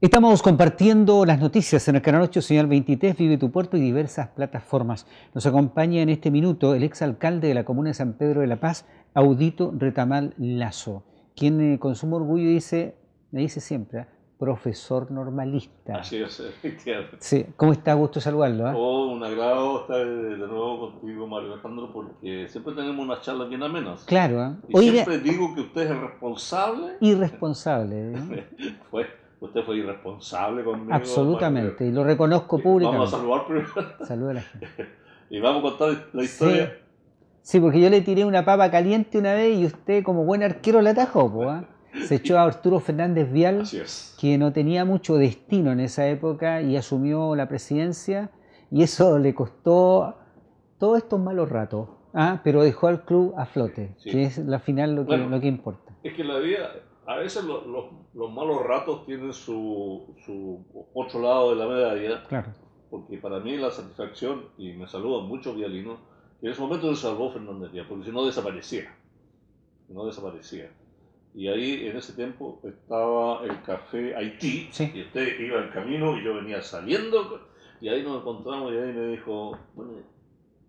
Estamos compartiendo las noticias en el canal 8 Señal 23, Vive tu Puerto y diversas plataformas. Nos acompaña en este minuto el exalcalde de la comuna de San Pedro de la Paz, Audito Retamal Lazo, quien eh, con sumo orgullo dice, me dice siempre, ¿ah? profesor normalista. Así es, efectivamente. Sí. ¿Cómo está? Gusto saludarlo. ¿ah? Oh, un agrado estar de nuevo contigo, Mario Alejandro, porque siempre tenemos unas charlas bien amenas. Claro. Y siempre digo que usted es responsable. Irresponsable. ¿eh? Usted fue irresponsable conmigo. Absolutamente, y lo reconozco públicamente. Vamos a saludar primero. Saluda a la gente. y vamos a contar la historia. Sí. porque yo le tiré una papa caliente una vez y usted, como buen arquero, la atajó. ¿ah? Se echó a Arturo Fernández Vial, que no tenía mucho destino en esa época y asumió la presidencia, y eso le costó todos estos malos ratos. ¿ah? Pero dejó al club a flote, que es la final lo que, lo que importa. Es que la vida a veces los, los, malos ratos tienen su, su, otro lado de la medalla. Claro. Porque para mí la satisfacción, y me saludan muchos vialinos, que en ese momento se salvó Fernández Díaz, porque si no desaparecía. No desaparecía. Y ahí en ese tiempo estaba el café Haití, y usted iba en camino y yo venía saliendo, y ahí nos encontramos y ahí me dijo, bueno,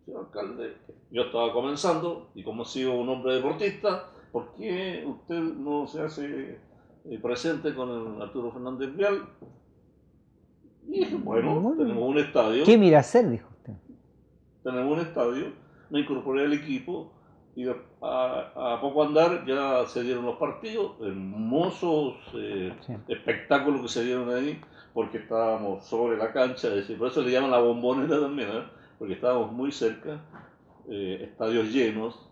señor alcalde, yo estaba comenzando, y como sigo un hombre deportista, ¿por qué usted no se hace eh, presente con el Arturo Fernández Vial? Y dije, bueno, tenemos un estadio. ¿Qué mira hacer? Dijo usted. Tenemos un estadio, me incorporé al equipo y a, poco andar ya se dieron los partidos, hermosos eh, espectáculos que se dieron ahí, porque estábamos sobre la cancha, por eso le llaman la bombonera también, ¿eh? porque estábamos muy cerca, estadios llenos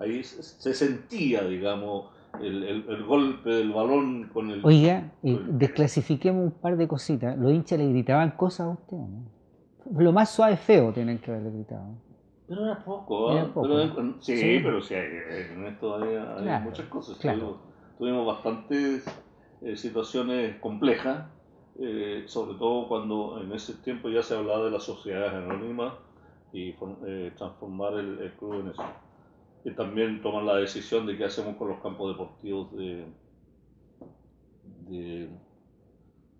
ahí se sentía, digamos, el, golpe del balón con el... Oiga, eh, desclasifiquemos un par de cositas. Los hinchas le gritaban cosas a usted, ¿no? Lo más suave feo tienen que haberle gritado. Pero era poco, ¿eh? sí, pero sí, en esto hay, muchas cosas. Tuvimos, bastantes eh, situaciones complejas, eh, sobre todo cuando en ese tiempo ya se hablaba de las sociedades anónimas y transformar el, el club en eso y también toman la decisión de qué hacemos con los campos deportivos de, de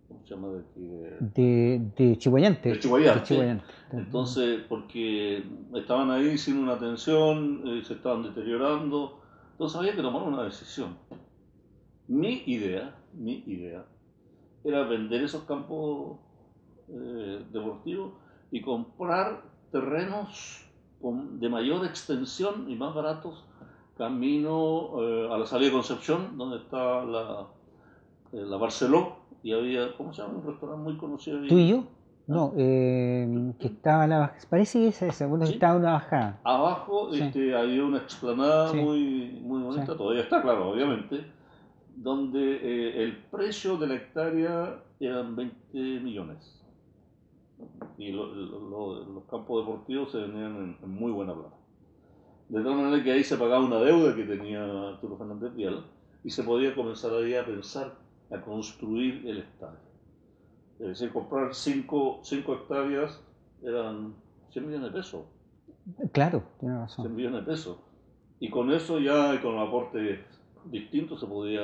¿cómo se llama? De, de, Chihuayante. De Entonces, porque estaban ahí sin una atención, eh, se estaban deteriorando, entonces había que tomar una decisión. Mi idea, mi idea, era vender esos campos eh, deportivos y comprar terrenos de mayor extensión y más baratos camino eh, a la salida de Concepción, donde está la, eh, la Barceló, y había, ¿cómo se llama? Un restaurante muy conocido. ¿Tú y yo? No, eh, que estaba la parece que esa, esa bueno, estaba una bajada. Abajo este, había una explanada muy, muy bonita, todavía está claro, obviamente, donde el precio de la hectárea eran 20 millones y los campos deportivos se venían en, muy buena plata. De tal manera que ahí se pagaba una deuda que tenía Arturo Fernández Vial y se podía comenzar ahí a pensar a construir el estadio. Es decir, comprar 5 hectáreas eran 100 millones de pesos. Claro, tiene razón. 100 millones de pesos. Y con eso ya, con el aporte distinto se podía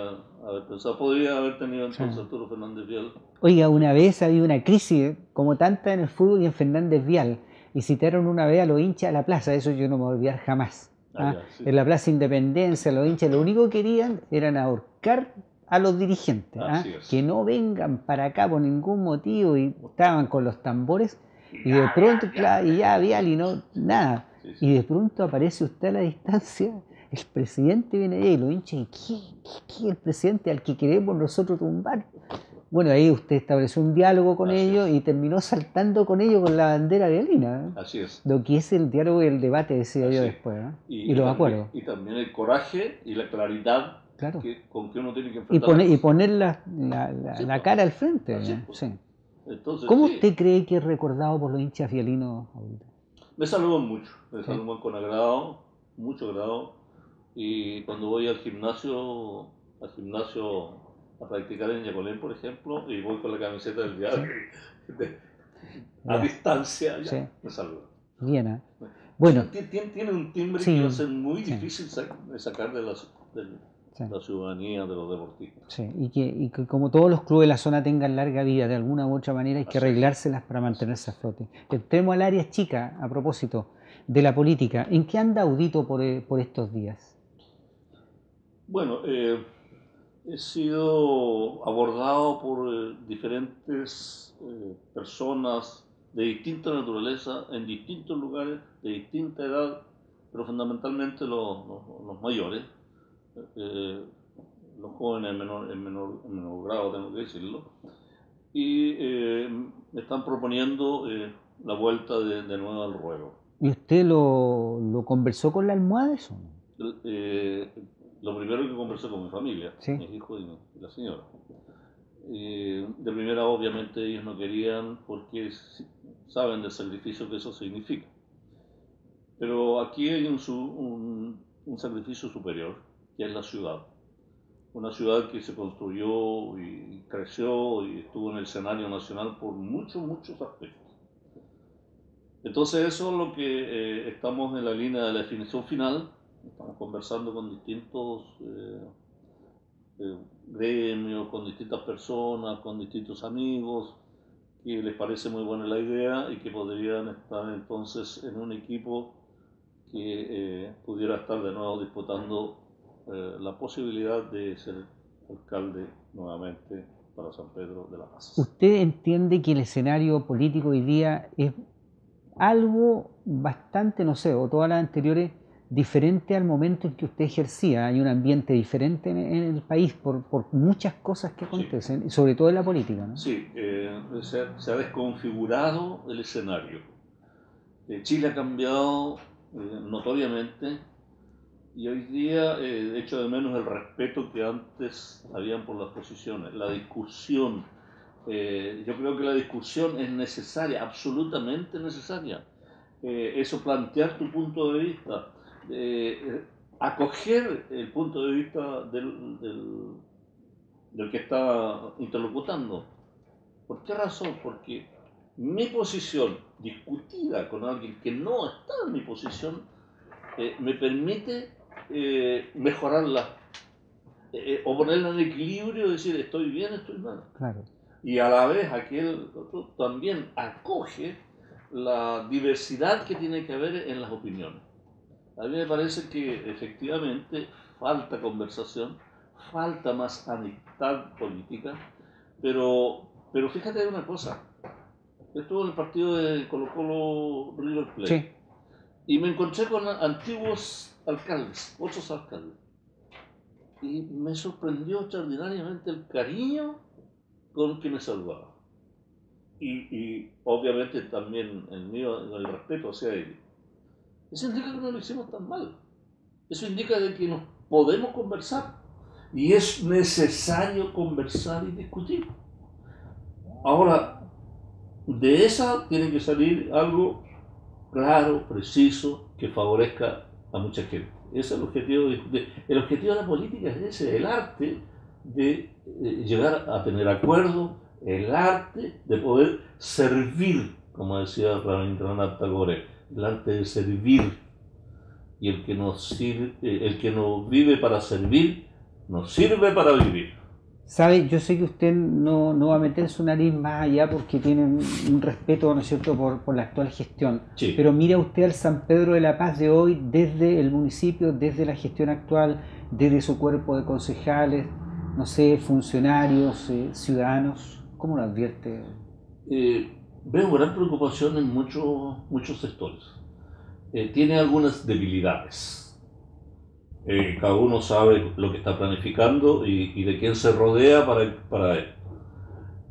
haber pensado. Podría haber tenido entonces Arturo Fernández Vial. Oiga, una vez había una crisis como tanta en el fútbol y en Fernández Vial. Y citaron una vez a los hinchas a la plaza, eso yo no me voy a olvidar jamás. Ah, ¿ah? En la Plaza Independencia, los hinchas lo único que querían eran ahorcar a los dirigentes, ¿ah? que no vengan para acá por ningún motivo y estaban con los tambores y de pronto, y ya Vial y no, nada. Y de pronto aparece usted a la distancia el presidente viene ahí y lo hincha, ¿y qué, qué, el presidente al que queremos nosotros tumbar? Bueno, ahí usted estableció un diálogo con ellos y terminó saltando con ellos con la bandera vialina. ¿eh? Así es. Lo que es el diálogo y el debate, decía yo después. ¿eh? Y, lo acuerdo. Y también el coraje y la claridad con que uno tiene que enfrentar. Y, y poner la, la, pues. cara al frente. ¿eh? Pues. Sí. Entonces, ¿Cómo usted cree que es recordado por los hinchas vialinos Me saludan mucho, me saludan con agrado, mucho agrado y cuando voy al gimnasio, al gimnasio a practicar en Yacolén, por ejemplo, y voy con la camiseta del diario, a distancia, ya, me saluda. Bien, ¿eh? Bueno. Tiene, tiene, un timbre que va a ser muy difícil de sacar de las, del, la ciudadanía de los deportistas. Sí, y que, y que, como todos los clubes de la zona tengan larga vida, de alguna u otra manera hay que arreglárselas para mantenerse a flote. Entremos al área chica, a propósito de la política. ¿En qué anda Audito por, eh, por estos días? Bueno, eh, he sido abordado por eh, diferentes personas de distinta naturaleza, en distintos lugares, de distinta edad, pero fundamentalmente los, los mayores eh, los jóvenes en menor, en, menor, menor, grado, tengo que decirlo, y eh, me están proponiendo eh, la vuelta de, de, nuevo al ruedo. ¿Y usted lo, lo conversó con la almohada eso? Lo primero que conversé con mi familia, mis hijos y, la señora. de primera, obviamente, ellos no querían porque saben del sacrificio que eso significa. Pero aquí hay un, un, un sacrificio superior que es la ciudad. Una ciudad que se construyó y creció y estuvo en el escenario nacional por muchos, muchos aspectos. Entonces eso es lo que eh, estamos en la línea de la definición final. Estamos conversando con distintos eh, eh, gremios, con distintas personas, con distintos amigos, que les parece muy buena la idea y que podrían estar entonces en un equipo que pudiera estar de nuevo disputando eh, la posibilidad de ser alcalde nuevamente para San Pedro de la Paz. ¿Usted entiende que el escenario político hoy día es algo bastante, no sé, o todas las anteriores, diferente al momento en que usted ejercía? Hay un ambiente diferente en, el país por, por, muchas cosas que acontecen, sobre todo en la política. ¿no? Sí, eh, se, se, ha desconfigurado el escenario. Eh, Chile ha cambiado notoriamente y hoy día, eh, de hecho, de menos el respeto que antes habían por las posiciones, la discusión. Eh, yo creo que la discusión es necesaria, absolutamente necesaria. Eh, eso, plantear tu punto de vista, acoger el punto de vista del, del, del que está interlocutando. ¿Por qué razón? Porque mi posición discutida con alguien que no está en mi posición me permite eh, mejorarla eh, eh, o ponerla en equilibrio y decir estoy bien, estoy mal. Y a la vez aquel otro también acoge la diversidad que tiene que haber en las opiniones. A mí me parece que efectivamente falta conversación, falta más amistad política, pero, pero fíjate una cosa, estuve en el partido de Colo Colo River Plate y me encontré con antiguos alcaldes, otros alcaldes. Y me sorprendió extraordinariamente el cariño con que me saludaba. Y, obviamente también el mío, el respeto hacia él. Eso indica que no lo hicimos tan mal. Eso indica de que nos podemos conversar. Y es necesario conversar y discutir. Ahora, de esa tiene que salir algo claro, preciso, que favorezca a mucha gente. Ese es el objetivo de, el objetivo de la política es ese, el arte de, llegar a tener acuerdo, el arte de poder servir, como decía Rabindranath Tagore, el arte de servir. Y el que, nos sirve, el que no vive para servir, nos sirve para vivir. Sabe, yo sé que usted no, no, va a meter su nariz más allá porque tiene un, respeto, ¿no es cierto?, por, por la actual gestión. Pero mira usted al San Pedro de la Paz de hoy desde el municipio, desde la gestión actual, desde su cuerpo de concejales, no sé, funcionarios, eh, ciudadanos, ¿cómo lo advierte? Eh, veo gran preocupación en muchos muchos sectores. Eh, tiene algunas debilidades eh, cada uno sabe lo que está planificando y, de quién se rodea para, para él.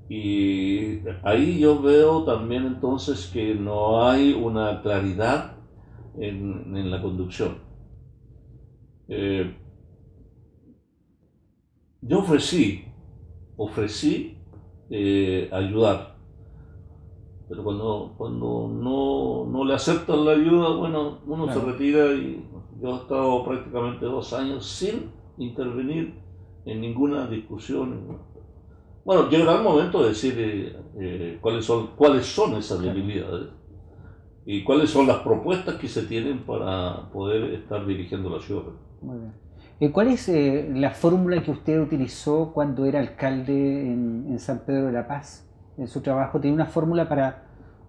Y ahí yo veo también entonces que no hay una claridad en, en la conducción. Eh, yo ofrecí, ofrecí ayudar, pero cuando, cuando no, no, le aceptan la ayuda, bueno, uno se retira y yo he estado prácticamente dos años sin intervenir en ninguna discusión. Bueno, llegará el momento de decir eh, eh, cuáles, son, cuáles son esas debilidades y cuáles son las propuestas que se tienen para poder estar dirigiendo la ciudad. Muy bien. Eh, ¿Cuál es eh, la fórmula que usted utilizó cuando era alcalde en, San Pedro de la Paz? En su trabajo, ¿tenía una fórmula para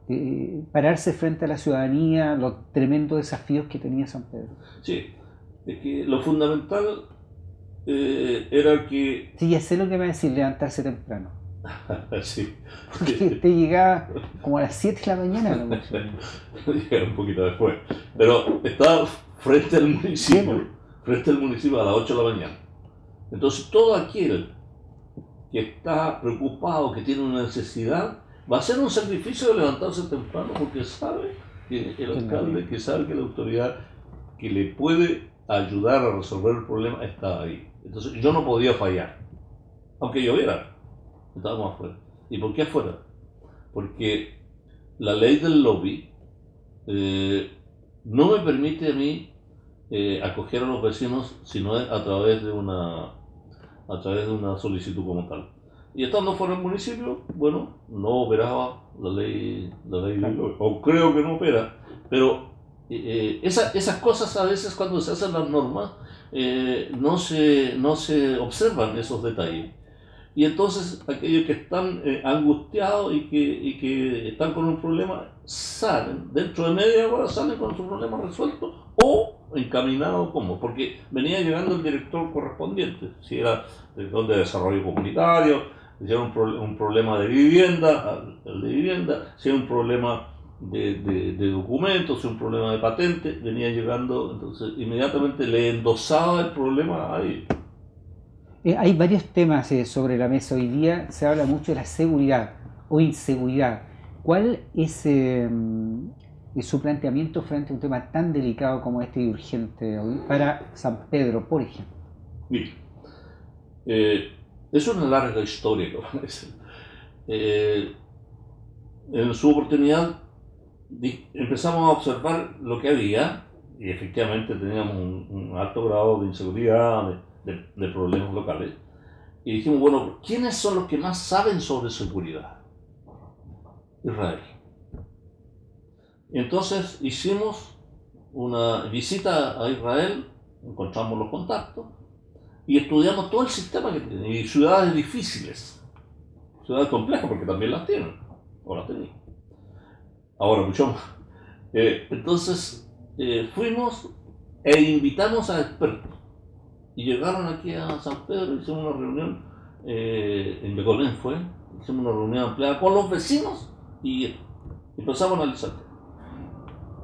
eh, pararse frente a la ciudadanía, los tremendos desafíos que tenía San Pedro? Sí, es que lo fundamental era que... Sí, ya sé lo que me va a decir, levantarse temprano. sí. Porque usted llegaba como a las 7 de la mañana. ¿no? un poquito después. Pero estaba frente al municipio frente al municipio a las 8 de la mañana. Entonces todo aquel que está preocupado, que tiene una necesidad, va a hacer un sacrificio de levantarse temprano porque sabe que el alcalde, que sabe que la autoridad que le puede ayudar a resolver el problema está ahí. Entonces yo no podía fallar, aunque lloviera, estábamos afuera. ¿Y por qué afuera? Porque la ley del lobby eh, no me permite a mí eh, acoger a los vecinos, sino a través de una a través de una solicitud como tal. Y estando fuera del municipio, bueno, no operaba la ley, la ley o creo que no opera, pero eh, esas cosas a veces cuando se hacen las normas eh, no, se, no se observan esos detalles. Y entonces aquellos que están eh, angustiados y que, y que están con un problema salen, dentro de media hora salen con su problema resuelto o encaminado como, porque venía llegando el director correspondiente, si era director de desarrollo comunitario, si era un, problema de vivienda, el de vivienda, si era un problema de, de, documentos, si era un problema de patente, venía llegando, entonces inmediatamente le endosaba el problema ahí. Eh, hay varios temas eh, sobre la mesa. Hoy día se habla mucho de la seguridad o inseguridad. ¿Cuál es eh, su planteamiento frente a un tema tan delicado como este y urgente hoy para San Pedro, por ejemplo? Mire, es una larga historia, en su oportunidad empezamos a observar lo que había y efectivamente teníamos un alto grado de inseguridad, de, problemas locales. Y dijimos, bueno, ¿quiénes son los que más saben sobre seguridad? Israel. Entonces hicimos una visita a Israel, encontramos los contactos y estudiamos todo el sistema que tiene. Y ciudades difíciles, ciudades complejas, porque también las tienen, o las tenían. Ahora mucho más. Eh, entonces eh, fuimos e invitamos a expertos y llegaron aquí a San Pedro, hicimos una reunión, eh, en Becolén fue, hicimos una reunión ampliada con los vecinos y empezamos a analizar.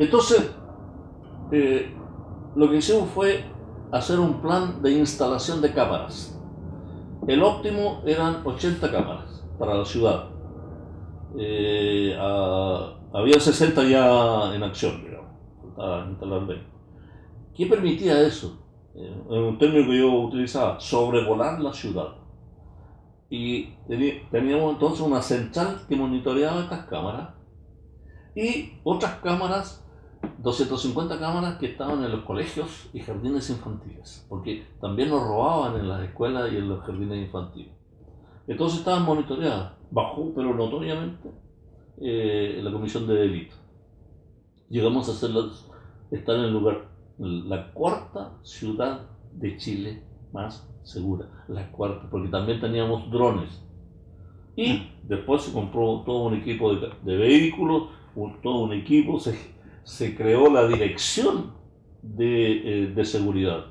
Entonces, eh, lo que hicimos fue hacer un plan de instalación de cámaras. El óptimo eran 80 cámaras para la ciudad. Eh, había 60 ya en acción, digamos. ¿Qué permitía eso? Eh, un término que yo utilizaba, sobrevolar la ciudad. Y teníamos entonces una central que monitoreaba estas cámaras y otras cámaras, 250 cámaras que estaban en los colegios y jardines infantiles, porque también nos robaban en las escuelas y en los jardines infantiles. Entonces estaban monitoreadas, bajó pero notoriamente eh, la comisión de delito. Llegamos a hacerlas, estar en el lugar la cuarta ciudad de Chile más segura, la cuarta, porque también teníamos drones. Y después se compró todo un equipo de, vehículos, todo un equipo, se, se creó la dirección de, eh, de, seguridad.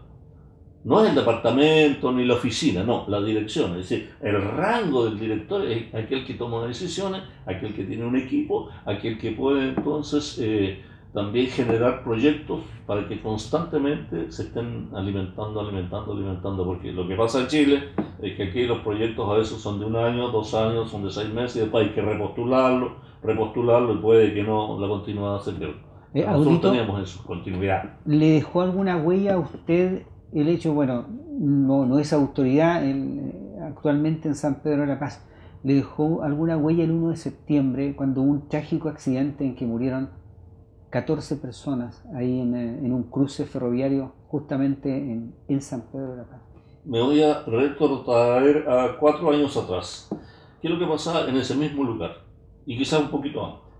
No es el departamento ni la oficina, no, la dirección. Es decir, el rango del director es aquel que toma decisiones, aquel que tiene un equipo, aquel que puede entonces eh, también generar proyectos para que constantemente se estén alimentando, alimentando, alimentando, porque lo que pasa en Chile es que aquí los proyectos a veces son de un año, dos años, son de seis meses y después hay que repostularlo, repostularlo y puede que no la continuidad se pierda. Eh, Nosotros teníamos eso, continuidad. ¿Le dejó alguna huella a usted el hecho, bueno, no, no es autoridad actualmente en San Pedro de la Paz, le dejó alguna huella el 1 de septiembre cuando hubo un trágico accidente en que murieron 14 personas ahí en, eh, en un cruce ferroviario justamente en, en, San Pedro de la Paz. Me voy a retrotraer a cuatro años atrás. ¿Qué es lo que pasaba en ese mismo lugar? Y quizá un poquito antes.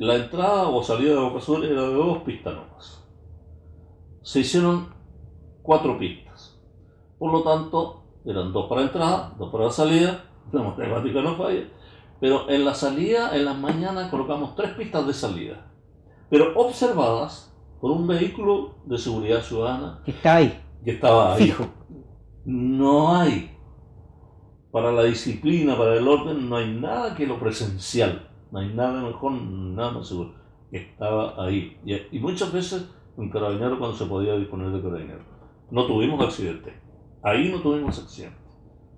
La entrada o salida de Boca era de dos pistas nomás. Se hicieron cuatro pistas. Por lo tanto, eran dos para entrada, dos para salida, la matemática no falla. Pero en la salida, en las mañanas, colocamos tres pistas de salida, pero observadas por un vehículo de seguridad ciudadana. Que está ahí. Que estaba ahí. No hay. Para la disciplina, para el orden, no hay nada que lo presencial. No hay nada mejor, nada más seguro. Estaba ahí. Y, muchas veces un carabinero cuando se podía disponer de carabinero. No tuvimos accidente. Ahí no tuvimos accidente.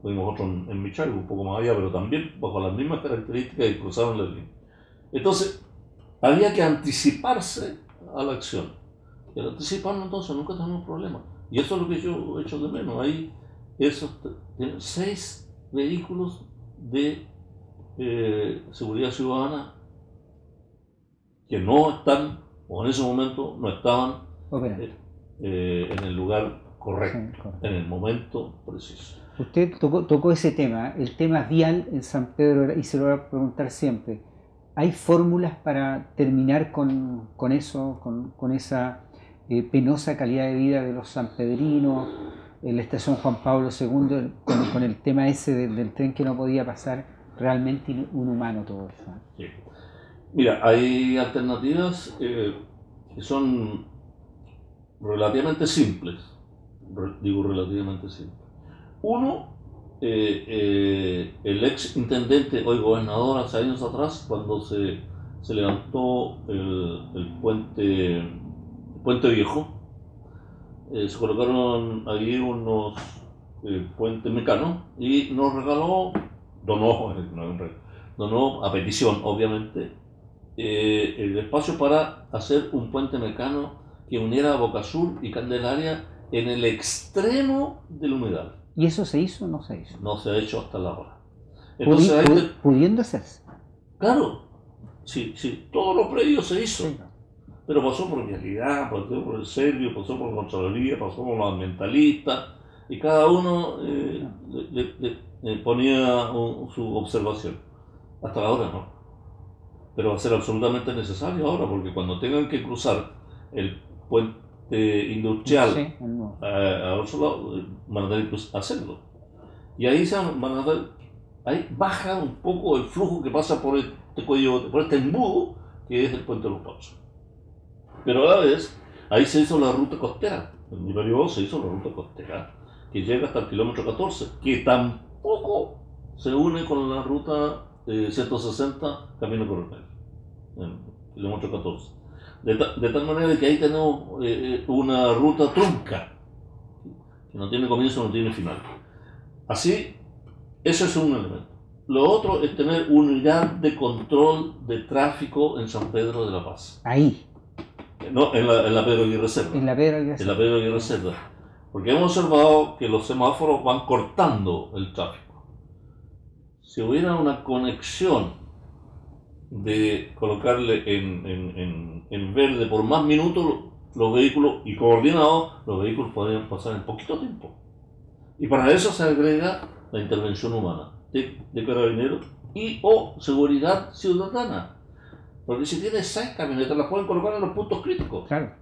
Tuvimos otro en, en un poco más allá, pero también bajo las mismas características y cruzaron la línea. Entonces, había que anticiparse a la acción. Y al anticiparnos entonces nunca tenemos problemas. Y eso es lo que yo he hecho de menos. Ahí esos, seis vehículos de eh, seguridad ciudadana que no están, o en ese momento no estaban eh, eh, en el lugar correcto, en el momento preciso. Usted tocó, tocó ese tema, el tema vial en San Pedro, y se lo voy a preguntar siempre. ¿Hay fórmulas para terminar con, con eso, con, con esa penosa calidad de vida de los sanpedrinos? en la estación Juan Pablo II con, el tema ese del, tren que no podía pasar, realmente inhumano todo eso. Mira, hay alternativas eh, que son relativamente simples, digo relativamente simples. Uno, eh, eh, el ex intendente, hoy gobernador, hace años atrás, cuando se, se levantó el, el puente, puente viejo, eh, se colocaron ahí unos eh, puentes mecanos y nos regaló, donó, donó a petición obviamente, eh, el espacio para hacer un puente mecano que uniera Boca Azul y Candelaria en el extremo del humedal. ¿Y eso se hizo o no se hizo? No se ha hecho hasta la hora. Entonces, ¿Pudiendo hacerse? Claro, sí, sí, todos los predios se hizo. Pero pasó por Vialidad, pasó por el Servio, pasó por Contraloría, pasó por los ambientalistas, y cada uno eh, le, ponía su observación. Hasta ahora no. Pero va a ser absolutamente necesario ahora, porque cuando tengan que cruzar el puente industrial eh, a otro lado, van a tener que hacerlo. Y ahí, se van a ahí baja un poco el flujo que pasa por este cuello, por este embudo que es el puente de los Pachos. Pero a la vez, ahí se hizo la ruta costera. En mi se hizo la ruta costera, que llega hasta el kilómetro 14, que tampoco se une con la ruta 160 eh, Camino Coronel, en kilómetro 14. De, tal manera que ahí tenemos eh, eh, una ruta trunca, que no tiene comienzo, no tiene final. Así, ese es un elemento. Lo otro es tener unidad de control de tráfico en San Pedro de la Paz. Ahí. No, en la, en la Pedro Aguirre Cerda. En la Pedro Aguirre En la Pedro Aguirre Cerda. Porque hemos observado que los semáforos van cortando el tráfico. Si hubiera una conexión de colocarle en, en, en, verde por más minutos los vehículos y coordinados, los vehículos podrían pasar en poquito tiempo. Y para eso se agrega la intervención humana de, de carabineros y o seguridad ciudadana porque si tienes seis camionetas, las pueden colocar en los puntos críticos. Claro.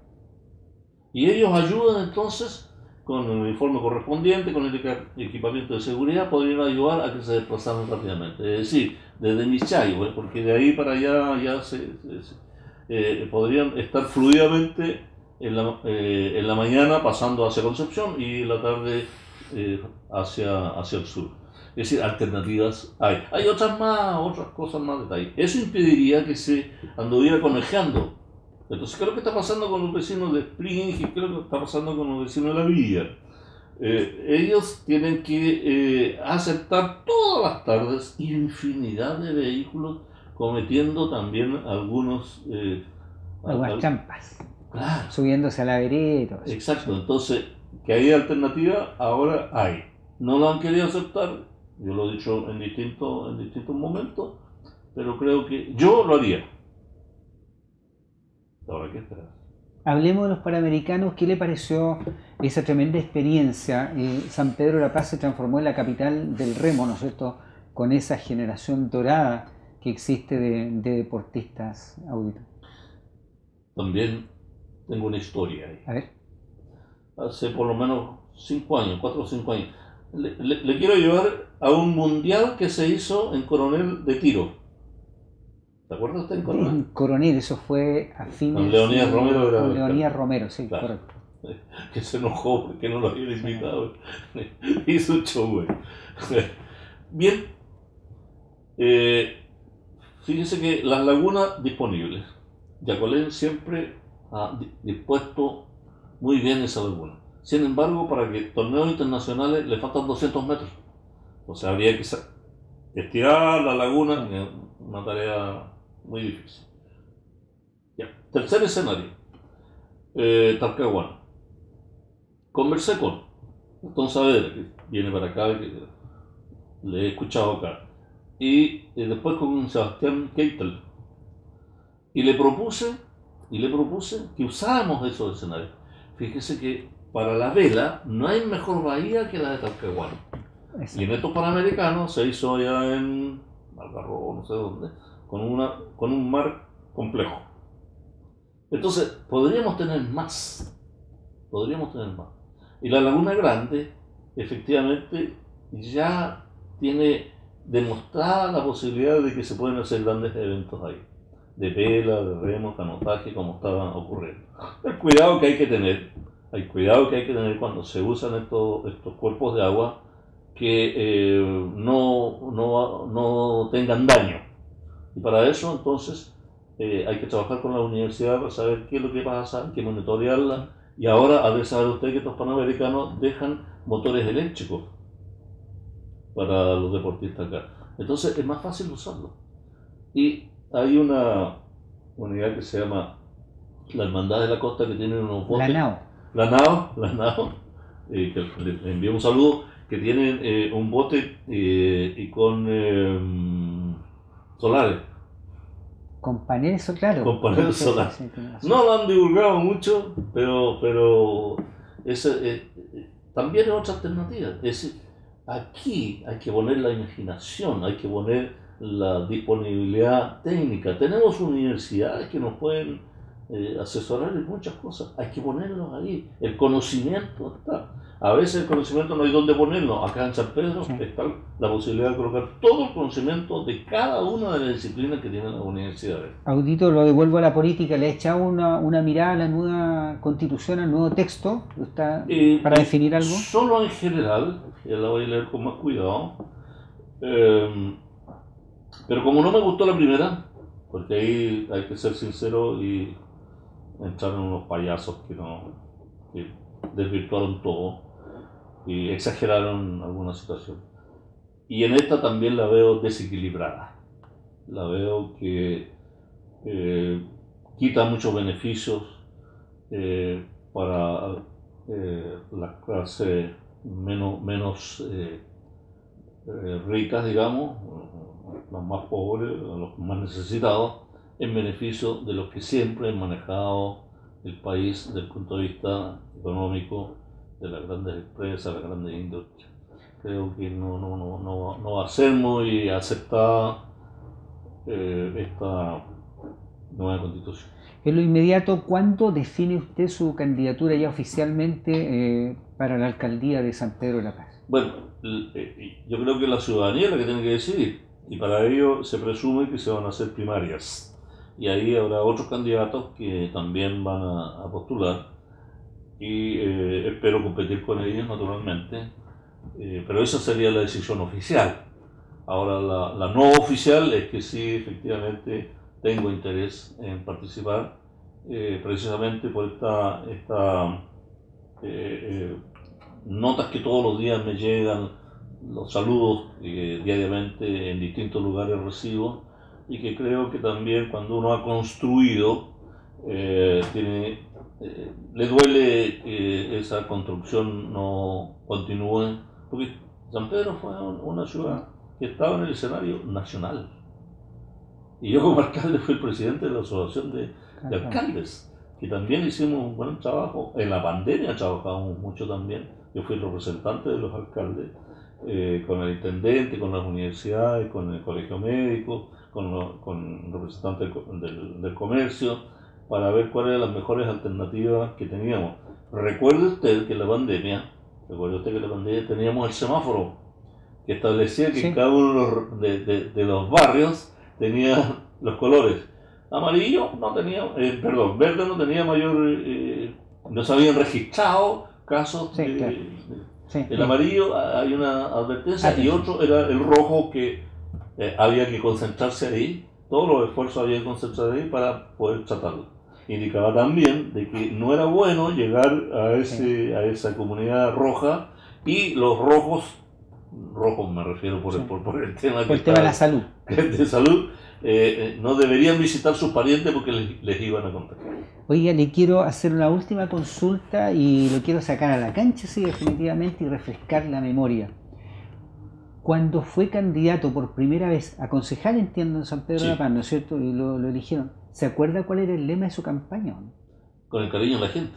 Y ellos ayudan entonces con el uniforme correspondiente, con el equipamiento de seguridad, podrían ayudar a que se desplazaran rápidamente. Es decir, desde Michayo, ¿eh? porque de ahí para allá ya se, eh, podrían estar fluidamente en la, eh, en la, mañana pasando hacia Concepción y en la tarde hacia, hacia el sur. Es decir, alternativas hay. Hay otras más, otras cosas más detalles. Eso impediría que se anduviera conejando. Entonces, ¿qué es lo que está pasando con los vecinos de Spring y qué es lo que está pasando con los vecinos de la villa? Eh, ellos tienen que eh, aceptar todas las tardes infinidad de vehículos cometiendo también algunos... Eh, Algunas trampas. Claro. Subiéndose a la vereda. Exacto, entonces, que hay alternativa, ahora hay. No lo han querido aceptar, yo lo he dicho en en distintos momentos, pero creo que yo lo haría. ¿Qué esperar? Hablemos de los Panamericanos. ¿Qué le pareció esa tremenda experiencia? Eh, San Pedro de la Paz se transformó en la capital del remo, ¿no es cierto? Con esa generación dorada que existe de, deportistas auditos. También tengo una historia ahí. A ver. hace por lo menos 5 años, 4 o 5 años. Le, quiero llevar a un mundial que se hizo en Coronel de Tiro. ¿Te acuerdas usted en Coronel? Coronel, eso fue a fines. Con Leonidas Romero era. Con Leonidas Romero, sí, correcto. Que se enojó porque no lo había invitado. Hizo un show, Bien. Eh, fíjense que las lagunas disponibles. Yacolén siempre ha dispuesto muy bien esa laguna. Sin embargo, para que torneos internacionales le faltan 200 metros. O sea, habría que estirar la laguna, una tarea muy difícil. Tercer escenario, eh, Talcahuano. Conversé con Don Saavedra, que viene para acá, que le he escuchado acá, y, y después con Sebastián Keitel. Y le propuse, y le propuse que usáramos esos escenarios. Fíjese que para la vela no hay mejor bahía que la de Talcahuano. Y en estos Panamericanos se hizo ya en Algarrobo, no sé dónde, con, una, con un mar complejo. Entonces, podríamos tener más. Podríamos tener más. Y la Laguna Grande, efectivamente, ya tiene demostrada la posibilidad de que se pueden hacer grandes eventos ahí. De vela, de remo, canotaje, como estaban ocurriendo. El cuidado que hay que tener hay cuidado que hay que tener cuando se usan estos, estos cuerpos de agua que eh, no, no, no, tengan daño. Y para eso entonces eh, hay que trabajar con la universidad para saber qué es lo que pasa, hay que monitorearla. Y ahora ha de saber usted que estos panamericanos dejan motores eléctricos para los deportistas acá. Entonces es más fácil usarlo. Y hay una unidad que se llama la Hermandad de la Costa que tiene unos botes la NAO, la NAO eh, que le envío un saludo, que tienen eh, un bote eh, y con em, solares. Con paneles solares. Con paneles solares. no lo han divulgado mucho, pero, pero ese, también es otra alternativa. Es aquí hay que poner la imaginación, hay que poner la disponibilidad técnica. Tenemos universidades que nos pueden eh, asesorar en muchas cosas. Hay que ponerlos ahí. El conocimiento está. A veces el conocimiento no hay dónde ponerlo. Acá en San Pedro está la posibilidad de colocar todo el conocimiento de cada una de las disciplinas que tienen las universidades. Audito, lo devuelvo a la política. ¿Le ha echado una, una mirada a la nueva constitución, al nuevo texto? Está, eh, ¿Para definir algo? Solo en general, ya la voy a leer con más cuidado. Eh, pero como no me gustó la primera, porque ahí hay que ser sincero y entraron unos payasos que no desvirtuaron todo y exageraron alguna situación. Y en esta también la veo desequilibrada. La veo que eh, quita muchos beneficios eh, para eh, las clases menos, menos ricas, digamos, los más pobres, los más necesitados, en beneficio de los que siempre han manejado el país desde el punto de vista económico, de las grandes empresas, las grandes industrias. Creo que no, no, no, no, no va a ser muy aceptada eh, esta nueva constitución. En lo inmediato, ¿cuándo define usted su candidatura ya oficialmente eh, para la alcaldía de San Pedro de la Paz? Bueno, eh, yo creo que la ciudadanía es la que tiene que decidir y para ello se presume que se van a hacer primarias y ahí habrá otros candidatos que también van a, postular y eh, espero competir con ellos naturalmente, eh, pero esa sería la decisión oficial. Ahora la, la, no oficial es que sí efectivamente tengo interés en participar eh, precisamente por esta, esta notas que todos los días me llegan, los saludos diariamente en distintos lugares recibo y que creo que también cuando uno ha construido, eh, tiene, eh, le duele que esa construcción no continúe, porque San Pedro fue una ciudad que estaba en el escenario nacional. Y yo como alcalde fui el presidente de la asociación de, alcaldes, que también hicimos un buen trabajo. En la pandemia trabajamos mucho también. Yo fui el representante de los alcaldes, eh, con el intendente, con las universidades, con el colegio médico, con, con representantes del, del, comercio para ver cuáles eran las mejores alternativas que teníamos. recuerde usted que la pandemia, recuerde usted que la pandemia teníamos el semáforo que establecía que cada uno de, los barrios tenía los colores. Amarillo no tenía, eh, perdón, verde no tenía mayor, eh, no se habían registrado casos de, el amarillo hay una advertencia y otro era el rojo que eh, había que concentrarse ahí, todos los esfuerzos había que concentrarse ahí para poder tratarlo. Indicaba también de que no era bueno llegar a, ese, a esa comunidad roja y los rojos, rojos me refiero por, el, por, el tema, por el tema de la salud, de salud eh, eh, no deberían visitar sus parientes porque les, iban a contar. Oiga, le quiero hacer una última consulta y lo quiero sacar a la cancha, sí, definitivamente, y refrescar la memoria. Cuando fue candidato por primera vez a concejal, entiendo, en San Pedro de la Paz, ¿no es cierto? Y lo, eligieron. ¿Se acuerda cuál era el lema de su campaña? Con el cariño de la gente.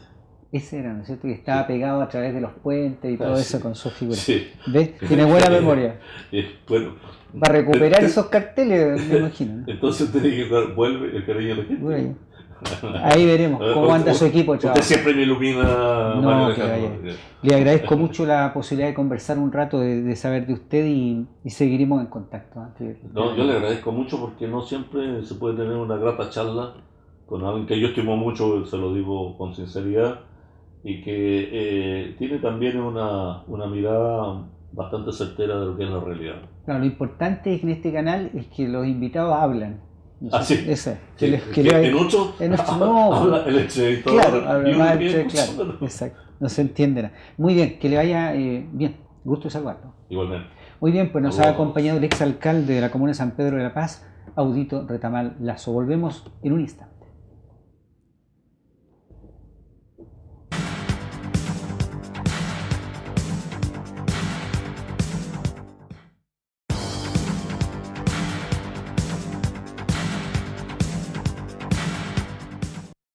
Ese era, ¿no es cierto? Que estaba pegado a través de los puentes y todo ah, eso con su figura. Sí. ¿Ves? Tiene buena memoria. bueno, Va a recuperar esos carteles, me imagino. Entonces tiene que vuelve el cariño de la gente. Ahí veremos cómo anda su equipo, chaval. Usted siempre me ilumina. No, Le agradezco mucho la posibilidad de conversar un rato, de, saber de usted y, seguiremos en contacto. No, yo le agradezco mucho porque no siempre se puede tener una grata charla con alguien que yo estimo mucho, se lo digo con sinceridad, y que eh, tiene también una, una mirada bastante certera de lo que es la realidad. Claro, lo importante en este canal es que los invitados hablan. Ah, sí. Ese, que les, que en otro, en no, habla el entrevistador. Claro, habla claro, exacto. No se entiende nada. Muy bien, que le vaya eh, bien. Gusto de saludarlo. Igualmente. Muy bien, pues nos ha acompañado el exalcalde de la comuna de San Pedro de la Paz, Audito Retamal Lazo. Volvemos en un instante.